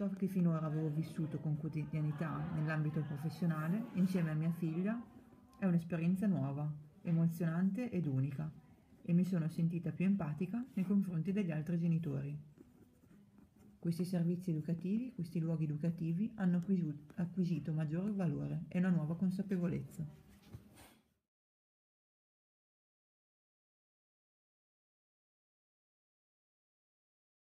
Ciò che finora avevo vissuto con quotidianità nell'ambito professionale, insieme a mia figlia, è un'esperienza nuova, emozionante ed unica, e mi sono sentita più empatica nei confronti degli altri genitori. Questi servizi educativi, questi luoghi educativi hanno acquisito maggiore valore e una nuova consapevolezza.